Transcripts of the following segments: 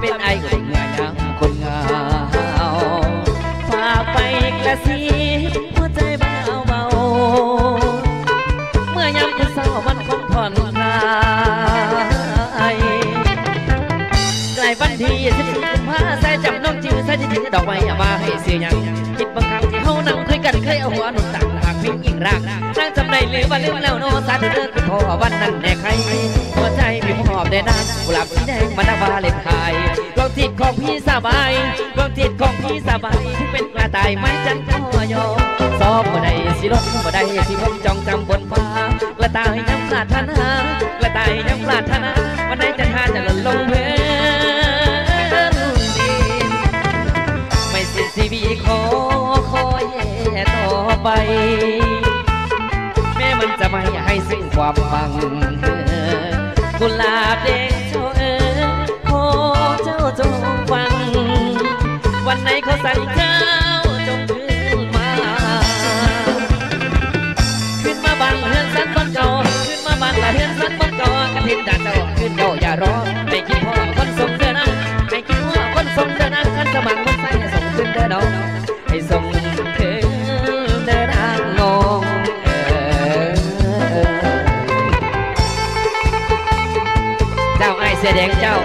เป็นไอ้คนเมื่อยามคนเงาฝากไปกระซิบหัวใจเบาเบาเมื่อยามคุณเศร้ามันคงผ่อนคลายใกล้วันที่สิบสี่กุมภาใส่จำน้องจิ๋วใส่จิ๋วดอกไม้มาให้เสียยัง หรือว่าลืมแล้วโนสาธุเด้อคือพอวันนั้นแน่ใครหัวใจพี่หอบได้นานกุหลาบสีแดงมันวาเลนไทน์ดวงจิตของพี่สบายดวงจิตของพี่สบายเป็นกระต่ายไม้จันทร์ก็ยอมซอบบ่ได้สิลดบ่ได้สิผมจองจำบนฟ้ากระต่ายยังปรารถนากระต่ายยังปรารถนาวันไหนจะทานจะหล่นลงเพ ไม่ให้สิ้นความฟังกุหลาบแดงเจ้าเอ๋ยขอเจ้าจงฟัง วันไหนเขาสั่งเจ้าจงขึ้นมา ขึ้นมาบังเฮือนสันบนเก่าขึ้นมาบังละเฮือนสันบนเก่ากระถินด่านเจ้าขึ้นเจ้าอย่ารอ จ้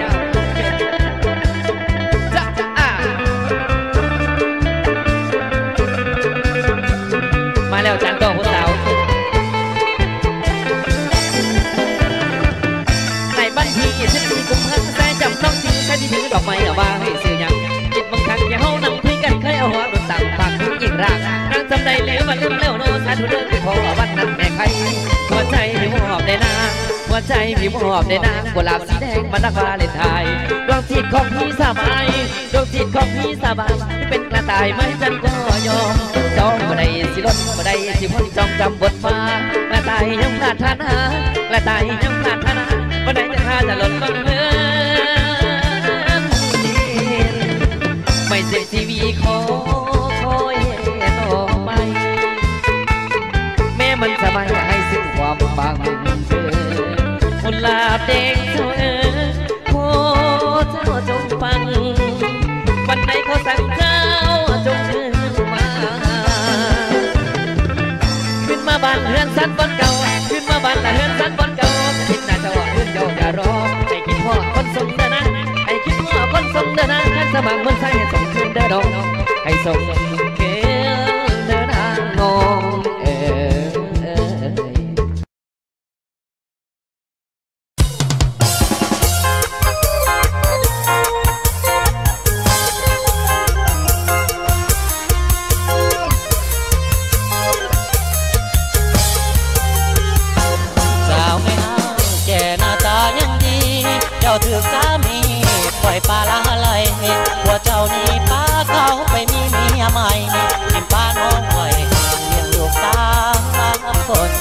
ใจพี่มอบได้นางกุหลาบสีแดงมันนักวาเลนไทน์ดวงจิตของพี่สบายดวงจิตของพี่สบายเป็นกระต่ายไม่จันก็ยอมจ้องบ่ได้สิล้นบ่ได้สิพ้นจ้องจำบทฟ้ากระต่ายยังปรารถนากระต่ายยังปรารถนาวันไหนจะพาจะหล่นลงเมืองไม่เสียชีวิตขอคอยต่อไปแม้มันจะไม่ให้สิ้นความบังเกิด คนลาบแดงเจ้าเอ๋ยขอเจ้าจงฟัง วันไหนเขาสั่งเจ้าจงขึ้นมา ขึ้นมาบ้านเฮือนสันบนเก่า ขึ้นมาบ้านละเฮือนสันบนเก่าคิดหน้าเจ้าขึ้นเจ้าอย่ารอให้คิดพ่อคนส่งเด้อนะให้คิดพ่อคนส่งเด้อนะขันสมังมันใส่ให้ส่งขึ้นเด้อดอกให้ส่ง ถือสามีปล่อยปลาละไหลหัวเจ้านี่ป้าเขาไปมีเมียใหม่กินป้าน้องไว้เลี้ยงลูกสามคน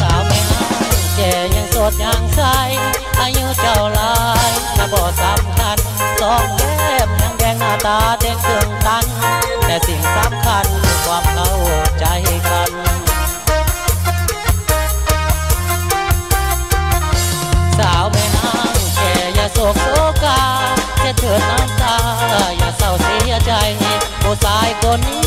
สาวไม่ห้างแก่ยังสดยังใสอายุเจ้าลายน่าบ่สำคัญสองแก้มยังแดงหน้าตาเด้งตึงตัน แต่สิ่งสำคัญคือความเขา ผู้ชายคน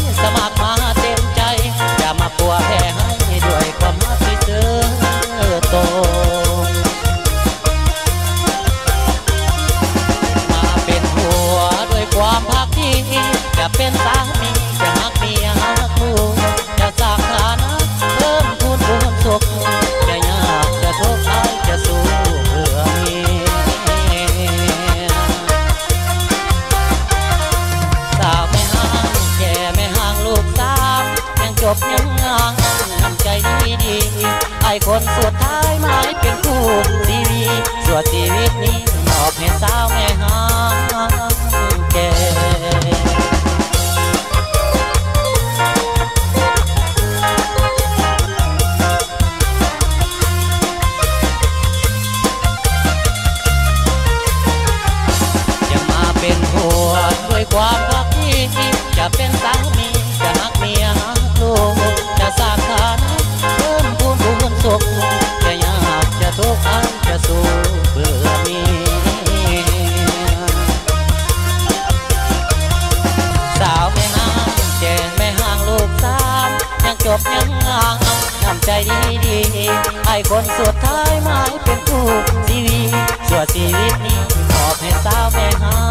คนสุดท้ายหมายเป็นคู่ชีวิตชั่วชีวิตนี้ขอบให้สาวแม่หา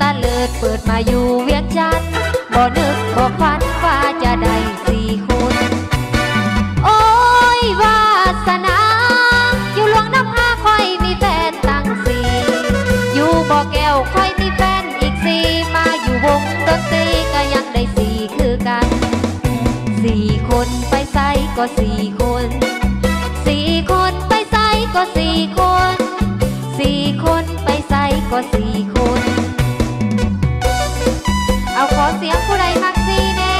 ตาเลิดเปิดมาอยู่เวียงจันทน์บ่นึกบ่ฝันว่าจะได้สี่คนโอ้ยวาสนาอยู่หลวงน้ำพาคอยมีแฟนตั้งสี่อยู่บ่อแก้วคอยมีแฟนอีกสี่มาอยู่วงดนตรีก็ยังได้สี่คือกันสี่คนไปไซก็สี่คนสี่คนไปไซก็สี่คนสี่คนไปไซก็สี่คน สียงผู้ใดมักสี่แน่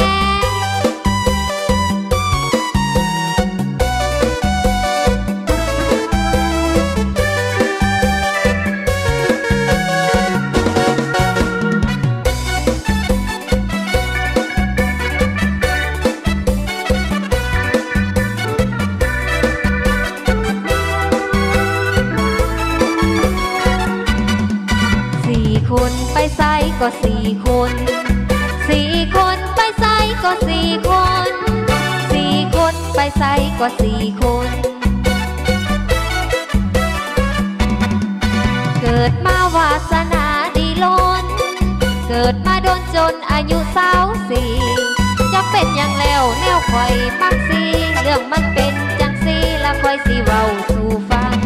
สี่คนไปไซก็สี่คนสี่คน ก็สี่คน สี่คนไปไซก็สี่คน เกิดมาวาสนาดีล้น เกิดมาโดนจนอายุสาวสี่จะเป็นอย่างแล้วแนวคอยมักสีเรื่องมันเป็นจังสีละคอยสีเว้าสู่ฟัง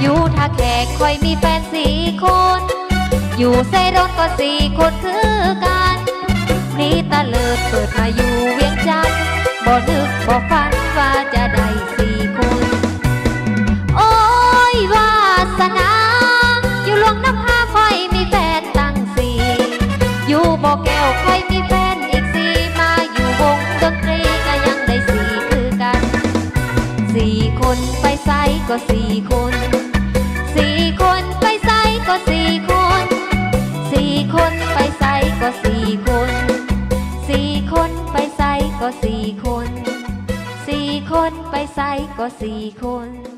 อยู่ท่าแขกคอยมีแฟนสี่คน อยู่เซรถก็สี่คนคือกัน เลิดเปิดมาอยู่เวียงจันทน์บ่นึกบ่ฝันว่าจะได้สี่คนโอ้ยวาสนา อยู่หลวงน้ำพาคอยมีแฟนตั้งสี่อยู่บ่อแก้วคอยมีแฟนอีกสี่มาอยู่วงดนตรีก็ยังได้สี่คือกันสี่คนไปไซก็สี่คนสี่คนไปไซก็สี่คนสี่คนไปไซก็สี่คนสี่ สี่คน สี่คนไปใส่ก็สี่คน